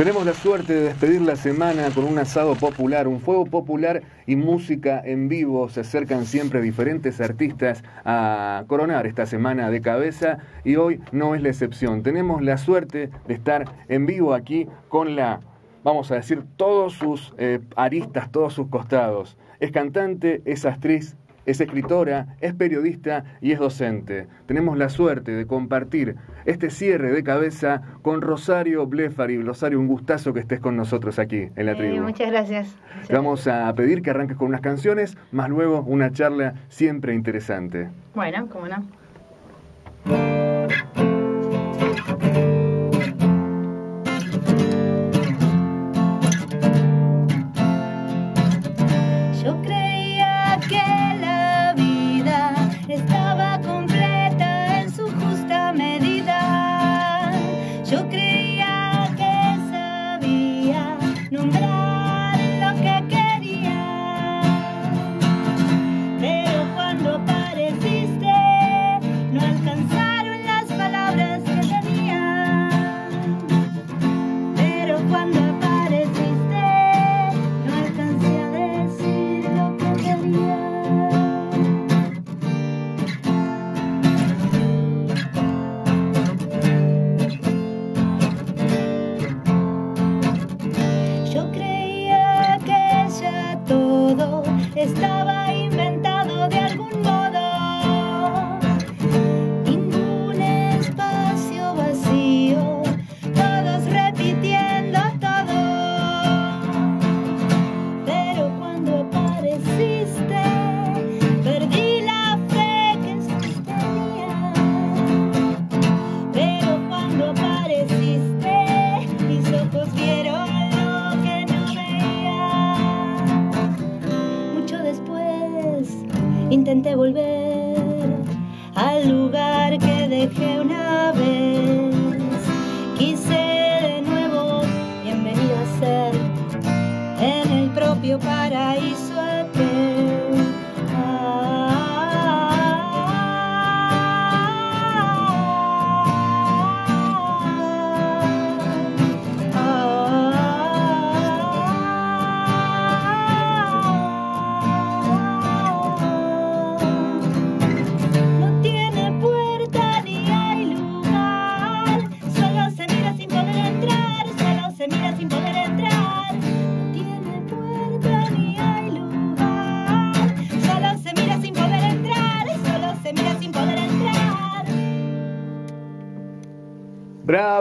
Tenemos la suerte de despedir la semana con un asado popular, un fuego popular y música en vivo. Se acercan siempre diferentes artistas a coronar esta semana de cabeza y hoy no es la excepción. Tenemos la suerte de estar en vivo aquí con la, vamos a decir, todos sus eh, aristas, todos sus costados. Es cantante, es actriz, es escritora, es periodista y es docente. Tenemos la suerte de compartir este cierre de cabeza con Rosario Blefari. Rosario, un gustazo que estés con nosotros aquí en la tribu. muchas gracias. Te vamos a pedir que arranques con unas canciones, más luego una charla siempre interesante. Bueno, cómo no.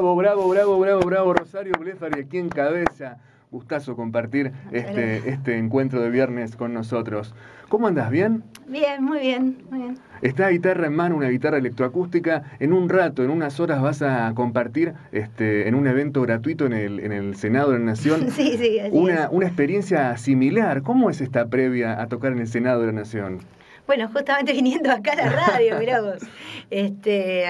Bravo, bravo, bravo, bravo, bravo, Rosario Blefari aquí en cabeza. Gustazo compartir este, este encuentro de viernes con nosotros. ¿Cómo andas? ¿Bien? Bien, muy bien, muy bien. Está guitarra en mano, una guitarra electroacústica. En un rato, en unas horas vas a compartir este, en un evento gratuito en el, en el Senado de la Nación sí, sí, una, una experiencia similar. ¿Cómo es esta previa a tocar en el Senado de la Nación? Bueno, justamente viniendo acá a la radio, mirá vos. Este,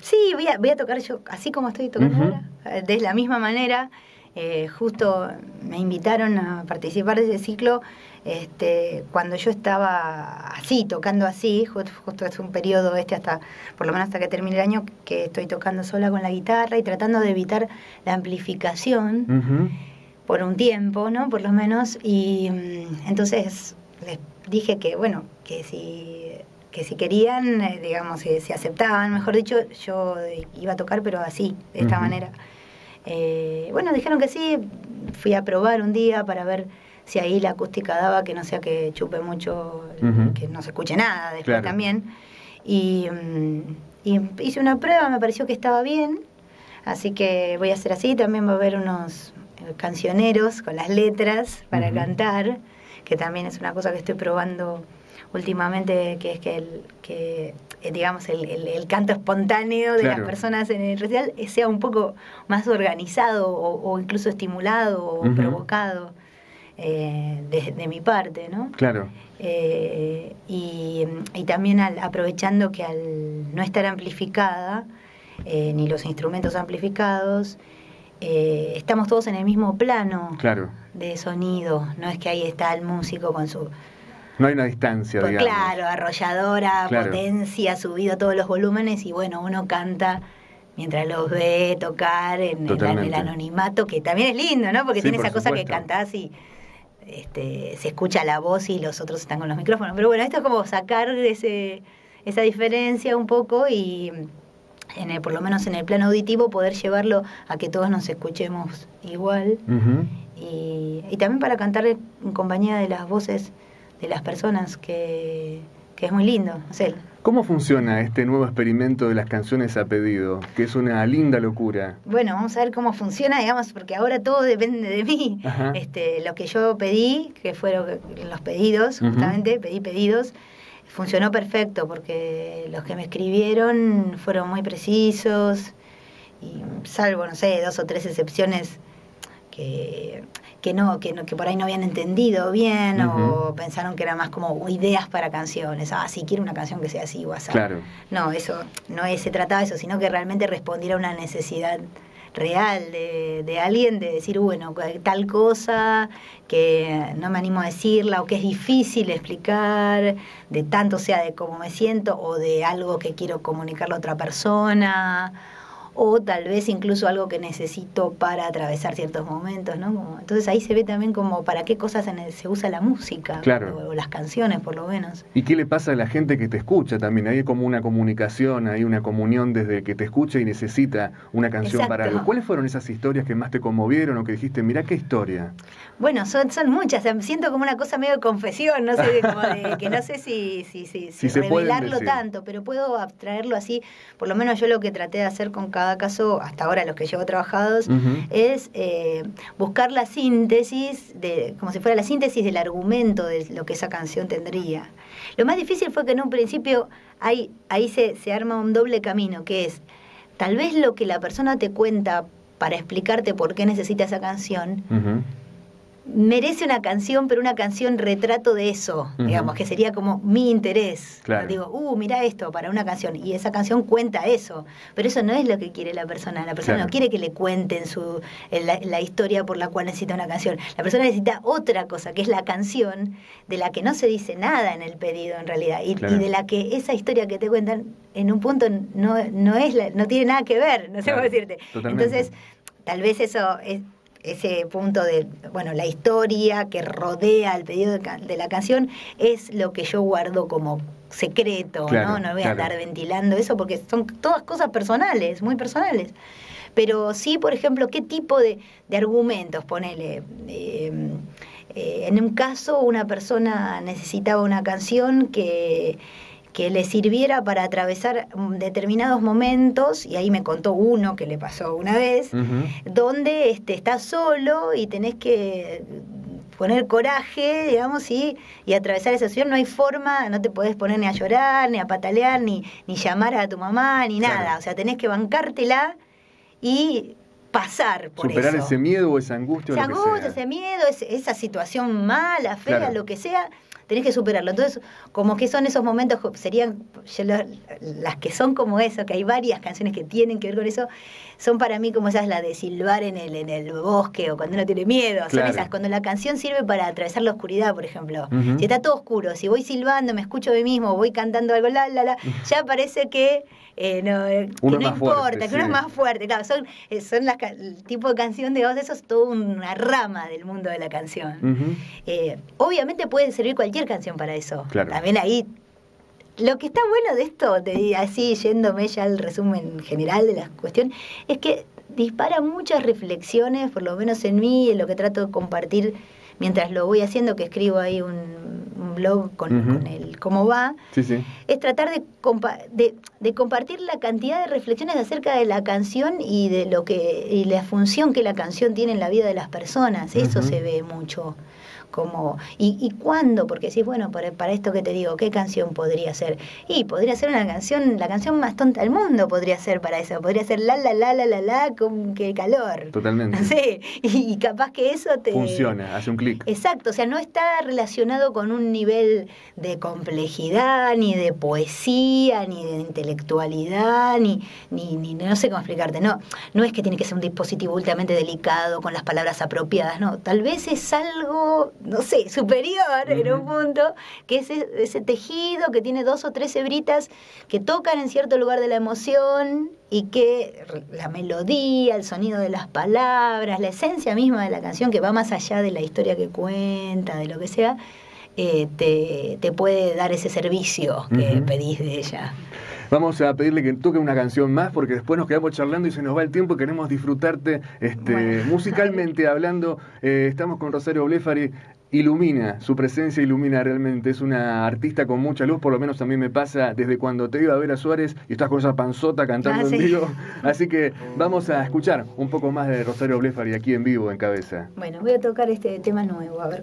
sí, voy a, voy a tocar yo así como estoy tocando ahora, de la misma manera. Eh, justo me invitaron a participar de ese ciclo este, cuando yo estaba así, tocando así, justo, es un periodo este hasta, por lo menos hasta que termine el año, que estoy tocando sola con la guitarra y tratando de evitar la amplificación por un tiempo, ¿no? Por lo menos. Y mm, entonces les dije que, bueno, que si, que si querían, eh, digamos, si, si, aceptaban, mejor dicho, yo iba a tocar, pero así, de esta manera. Eh, bueno, dijeron que sí, fui a probar un día para ver si ahí la acústica daba, que no sea que chupe mucho, que no se escuche nada después también. Y, mm, y, hice una prueba, me pareció que estaba bien, así que voy a hacer así, también va a haber unos eh, cancioneros con las letras para cantar que también es una cosa que estoy probando últimamente, que es que, el, que eh, digamos, el, el, canto espontáneo de las personas en el recital sea un poco más organizado o, incluso estimulado o provocado eh, de, mi parte, ¿no? Claro. Eh, y, y, también aprovechando que al no estar amplificada, ni los instrumentos amplificados, eh, estamos todos en el mismo plano de sonido, no es que ahí está el músico con su... No hay una distancia, pues, Claro, arrolladora, potencia, subido todos los volúmenes y bueno, uno canta mientras los ve tocar en, el, anonimato, que también es lindo, ¿no? Porque tiene esa cosa que cantás y este, se escucha la voz y los otros están con los micrófonos. Pero bueno, esto es como sacar ese, esa diferencia un poco y en el, por lo menos en el plano auditivo poder llevarlo a que todos nos escuchemos igual y, y, también para cantar en compañía de las voces de las personas que, que es muy lindo. O sea, ¿Cómo funciona este nuevo experimento de las canciones a pedido? Que es una linda locura. Bueno, vamos a ver cómo funciona, digamos, porque ahora todo depende de mí. Este, lo que yo pedí, que fueron los pedidos, justamente, pedí pedidos, funcionó perfecto porque los que me escribieron fueron muy precisos y salvo, no sé, dos o tres excepciones que que no, que no, que por ahí no habían entendido bien o pensaron que era más como ideas para canciones. Ah, sí, quiero una canción que sea así, WhatsApp. Claro. No, eso, no se trataba de eso, sino que realmente respondiera a una necesidad real de, de, alguien de decir, bueno, tal cosa que no me animo a decirla o que es difícil explicar, de tanto sea de cómo me siento o de algo que quiero comunicarle a otra persona o tal vez incluso algo que necesito para atravesar ciertos momentos, ¿no? entonces ahí se ve también como para qué cosas se usa la música, o, las canciones por lo menos. ¿Y qué le pasa a la gente que te escucha también? Hay como una comunicación, hay una comunión desde que te escucha y necesita una canción para algo. ¿Cuáles fueron esas historias que más te conmovieron o que dijiste, mira qué historia? Bueno, son, son muchas, siento como una cosa medio de confesión, no sé, como de, que no sé si, si, si, si revelarlo tanto, pero puedo abstraerlo así, por lo menos yo lo que traté de hacer con cada caso, hasta ahora los que llevo trabajados, es eh, buscar la síntesis, de, como si fuera la síntesis del argumento de lo que esa canción tendría. Lo más difícil fue que en un principio hay, ahí se, se arma un doble camino, que es tal vez lo que la persona te cuenta para explicarte por qué necesita esa canción, merece una canción, pero una canción retrato de eso, digamos, que sería como mi interés. Digo, uh, mira esto para una canción, y esa canción cuenta eso, pero eso no es lo que quiere la persona. La persona no quiere que le cuenten su, la, historia por la cual necesita una canción. La persona necesita otra cosa, que es la canción, de la que no se dice nada en el pedido en realidad, y, de la que esa historia que te cuentan en un punto no, no, es no tiene nada que ver, no sé cómo decirte. Entonces, tal vez eso es ese punto de, bueno, la historia que rodea el pedido de, la canción es lo que yo guardo como secreto, ¿no? No voy a estar ventilando eso porque son todas cosas personales, muy personales. Pero sí, por ejemplo, qué tipo de, argumentos, ponele. Eh, eh, en un caso, una persona necesitaba una canción que que le sirviera para atravesar determinados momentos, y ahí me contó uno que le pasó una vez, donde este, estás solo y tenés que poner coraje, digamos, y, y atravesar esa situación. No hay forma, no te podés poner ni a llorar, ni a patalear, ni, ni llamar a tu mamá, ni nada. O sea, tenés que bancártela y pasar por Superar ese miedo o esa angustia. Esa angustia, ese miedo, esa situación mala, fea, lo que sea tenés que superarlo. Entonces, como que son esos momentos, serían las que son como eso, que hay varias canciones que tienen que ver con eso, son para mí como esas, la de silbar en el, en el bosque o cuando uno tiene miedo, son esas, cuando la canción sirve para atravesar la oscuridad, por ejemplo. Si está todo oscuro, si voy silbando, me escucho a mí mismo, voy cantando algo, la, la, la, ya parece que eh, no, eh, que no importa, que uno es más fuerte. Claro, son, eh, son las, el tipo de canción de voz, eso es toda una rama del mundo de la canción. obviamente puede servir cualquier canción para eso. También ahí lo que está bueno de esto, de, así yéndome ya al resumen general de la cuestión, es que dispara muchas reflexiones, por lo menos en mí, en lo que trato de compartir mientras lo voy haciendo, que escribo ahí un, blog con, el cómo va, es tratar de, de, de, compartir la cantidad de reflexiones acerca de la canción y de lo que y la función que la canción tiene en la vida de las personas. Eso se ve mucho como ¿y, y cuándo? Porque si bueno, para, para, esto que te digo, ¿qué canción podría ser? Y podría ser una canción, la canción más tonta del mundo podría ser para eso, podría ser la la la la la la con qué calor. Totalmente. Sí, y, capaz que eso te funciona, hace un clic. Exacto, o sea, no está relacionado con un nivel de complejidad, ni de poesía, ni de intelectualidad, ni, ni, ni no sé cómo explicarte, no, no es que tiene que ser un dispositivo ultramente delicado con las palabras apropiadas, no, tal vez es algo no sé, superior en un punto, que es e, ese tejido que tiene dos o tres hebritas que tocan en cierto lugar de la emoción y que la melodía, el sonido de las palabras, la esencia misma de la canción, que va más allá de la historia que cuenta, de lo que sea, eh, te, puede dar ese servicio que pedís de ella. Vamos a pedirle que toque una canción más porque después nos quedamos charlando y se nos va el tiempo y queremos disfrutarte este, musicalmente hablando. Eh, estamos con Rosario Blefari. Ilumina, su presencia ilumina realmente. Es una artista con mucha luz, por lo menos a mí me pasa desde cuando te iba a ver a Suárez y estás con esa panzota cantando ah, en vivo. Así que vamos a escuchar un poco más de Rosario Blefari aquí en vivo, en cabeza. Bueno, voy a tocar este tema nuevo, a ver.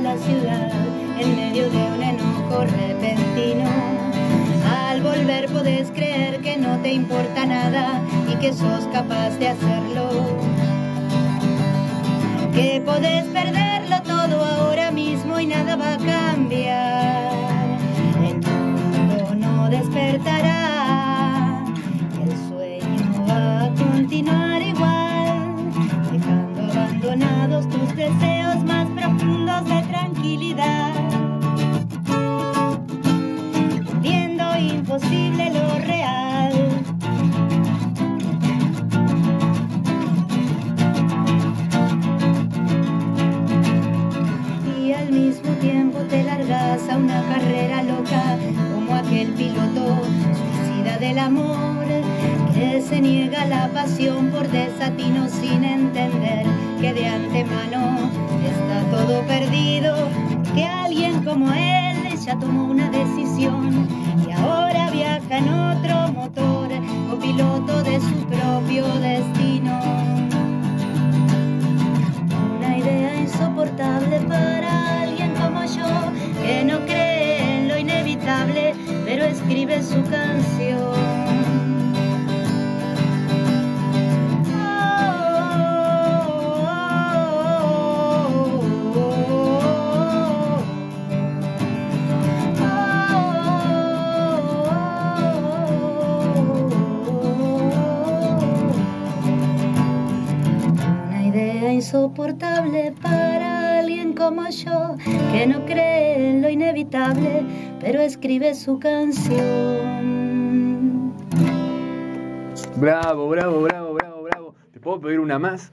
La ciudad en medio de un enojo repentino. Al volver podés creer que no te importa nada y que sos capaz de hacerlo. Que podés perderlo todo ahora mismo y nada va a cambiar. Viendo imposible lo real. Y al mismo tiempo te largas a una carrera loca, como aquel piloto suicida del amor que se niega la pasión por desatino sin entender que de antemano está todo perdido, como él ya tomó una decisión y ahora viaja en otro motor, o piloto de su propio destino. Una idea insoportable para alguien como yo, que no cree en lo inevitable, pero escribe su canción. Insoportable para alguien como yo, que no cree en lo inevitable, pero escribe su canción. Bravo, bravo, bravo, bravo, bravo. ¿Te puedo pedir una más?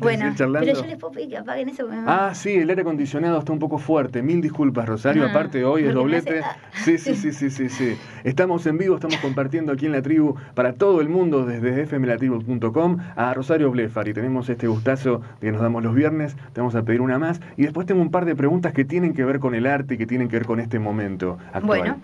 Bueno, Pero yo les puedo pedir que apaguen eso. Ah, sí, el aire acondicionado está un poco fuerte. Mil disculpas, Rosario. Ah, Aparte, hoy es doblete. Sí, sí, sí, sí, sí, sí. Estamos en vivo, estamos compartiendo aquí en la tribu para todo el mundo desde fmlatribu.com a Rosario Blefar. Y tenemos este gustazo que nos damos los viernes. Te vamos a pedir una más. Y después tengo un par de preguntas que tienen que ver con el arte y que tienen que ver con este momento actual. Bueno.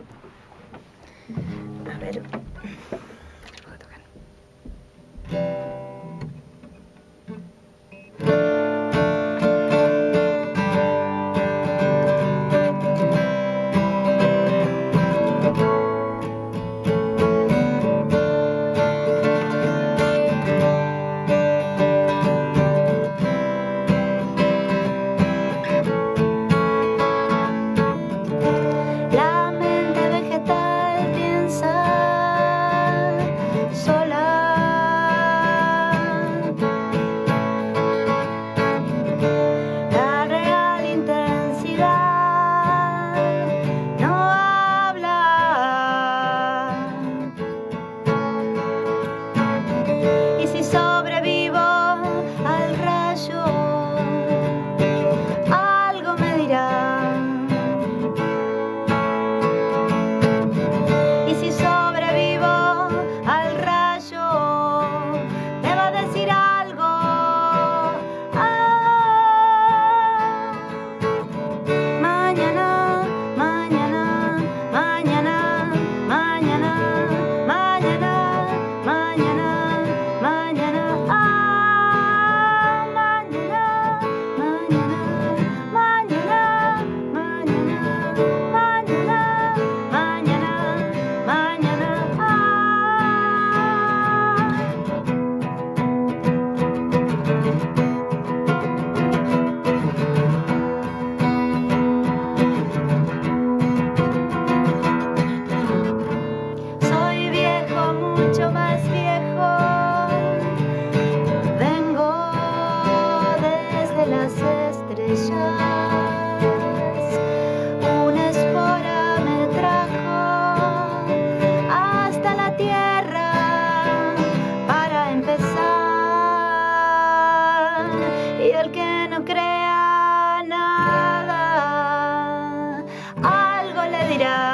Calavera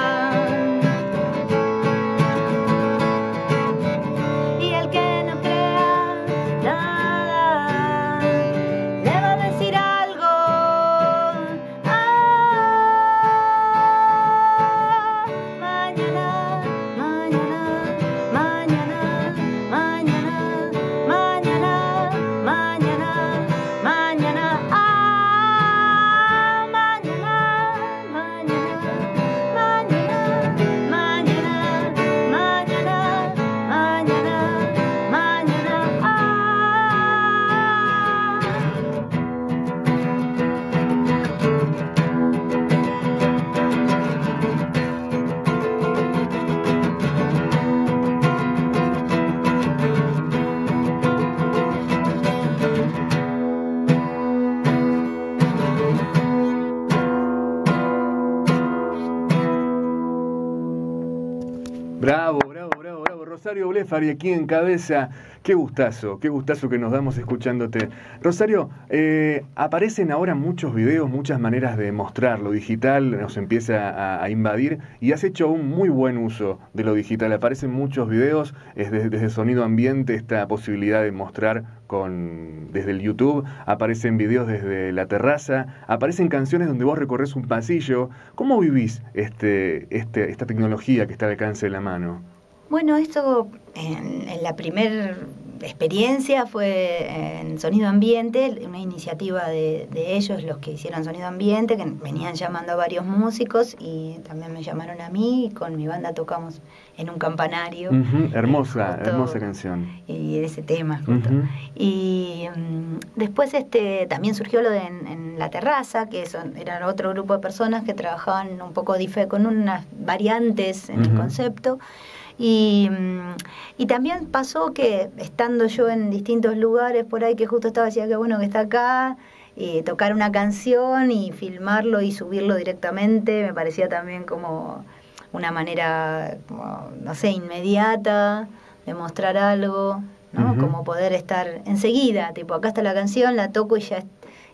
Alfari aquí en cabeza. Qué gustazo, qué gustazo que nos damos escuchándote. Rosario, eh, aparecen ahora muchos videos, muchas maneras de mostrar. Lo digital nos empieza a, invadir y has hecho un muy buen uso de lo digital. Aparecen muchos videos desde, desde sonido ambiente, esta posibilidad de mostrar con, desde el YouTube, aparecen videos desde la terraza, aparecen canciones donde vos recorres un pasillo. ¿Cómo vivís este, este, esta tecnología que está al alcance de la mano? Bueno, esto en, en la primera experiencia fue en Sonido Ambiente, una iniciativa de, ellos, los que hicieron Sonido Ambiente, que venían llamando a varios músicos y también me llamaron a mí y con mi banda tocamos en un campanario. Hermosa, hermosa canción. Y ese tema, justo. Y mm, después este también surgió lo de en, La Terraza, que son, eran otro grupo de personas que trabajaban un poco con unas variantes en el concepto. Y, y, también pasó que estando yo en distintos lugares por ahí, que justo estaba decía que bueno que está acá, y tocar una canción y filmarlo y subirlo directamente, me parecía también como una manera, no sé, inmediata de mostrar algo, ¿no? Como poder estar enseguida, tipo, acá está la canción, la toco y ya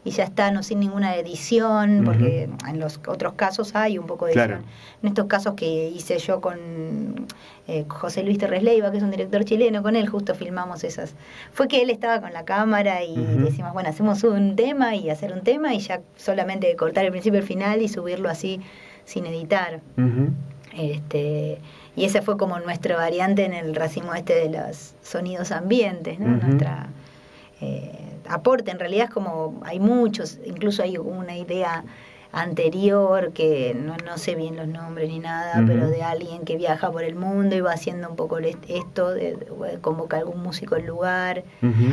y ya está, no sin ninguna edición, porque en los otros casos hay un poco de edición. En estos casos que hice yo con eh, José Luis Terres Leiva, que es un director chileno, con él justo filmamos esas. Fue que él estaba con la cámara y decimos, bueno, hacemos un tema y hacer un tema y ya solamente cortar el principio y el final y subirlo así sin editar. este, y esa fue como nuestra variante en el racimo este de los sonidos ambientes, ¿no? Nuestra eh, aporte, en realidad es como, hay muchos, incluso hay una idea anterior, que no, no sé bien los nombres ni nada, pero de alguien que viaja por el mundo y va haciendo un poco esto, de, convocar algún músico al lugar.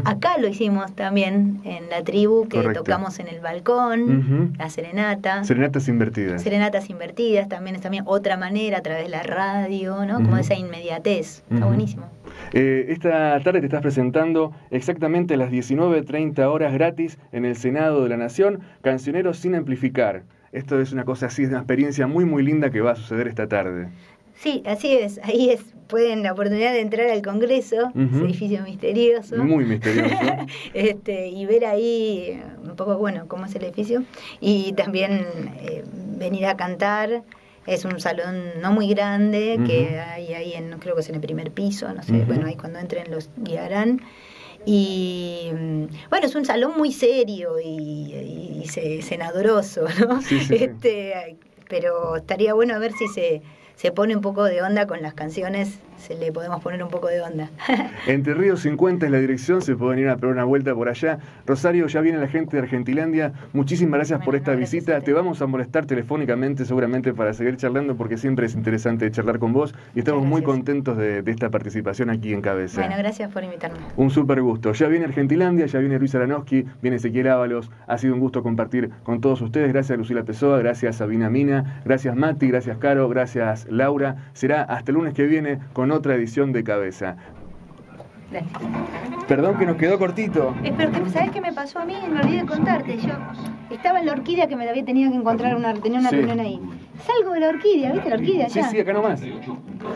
Acá lo hicimos también en la tribu, que tocamos en el balcón, la serenata. Serenatas invertidas. Serenatas invertidas, también es también otra manera, a través de la radio, ¿no? Como esa inmediatez. Está buenísimo. Eh, esta tarde te estás presentando exactamente a las 19.30 horas gratis en el Senado de la Nación, Cancioneros sin amplificar. Esto es una cosa así, es una experiencia muy muy linda que va a suceder esta tarde. Sí, así es. Ahí es, pueden la oportunidad de entrar al Congreso, ese edificio misterioso. Muy misterioso. este, y ver ahí un poco, bueno, cómo es el edificio. Y también eh, venir a cantar es un salón no muy grande que hay ahí, en, creo que es en el primer piso, no sé, bueno, ahí cuando entren los guiarán. Y bueno, es un salón muy serio y, senadoroso, ¿no? Este, pero estaría bueno a ver si se, se pone un poco de onda con las canciones se le podemos poner un poco de onda. Entre Ríos 50 es la dirección, se pueden ir a pegar una vuelta por allá. Rosario, ya viene la gente de Argentilandia. Muchísimas gracias por esta visita. Te vamos a molestar telefónicamente seguramente para seguir charlando porque siempre es interesante charlar con vos y estamos muy contentos de, esta participación aquí en Cabeza. Bueno, gracias por invitarme. Un súper gusto. Ya viene Argentilandia, ya viene Luis Aranowski, viene Ezequiel Ábalos. Ha sido un gusto compartir con todos ustedes. Gracias Lucila Pessoa, gracias Sabina Mina, gracias Mati, gracias Caro, gracias Laura. Será hasta el lunes que viene con otra edición de cabeza. Perdón que nos quedó cortito. Pero ¿sabes qué me pasó a mí? Me olvidé de contarte. Yo estaba en la orquídea que me había tenido que encontrar, una, tenía una reunión ahí. Salgo de la orquídea, ¿viste la orquídea allá? Sí, sí, acá nomás.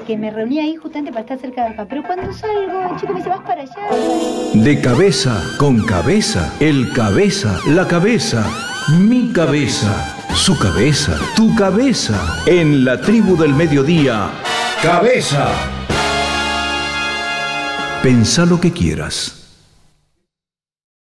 Que me reuní ahí justamente para estar cerca de acá. Pero cuando salgo, el chico me dice, vas para allá. De cabeza, con cabeza, el cabeza, la cabeza, mi cabeza, su cabeza, tu cabeza. En la tribu del mediodía. Cabeza. Pensa lo que quieras.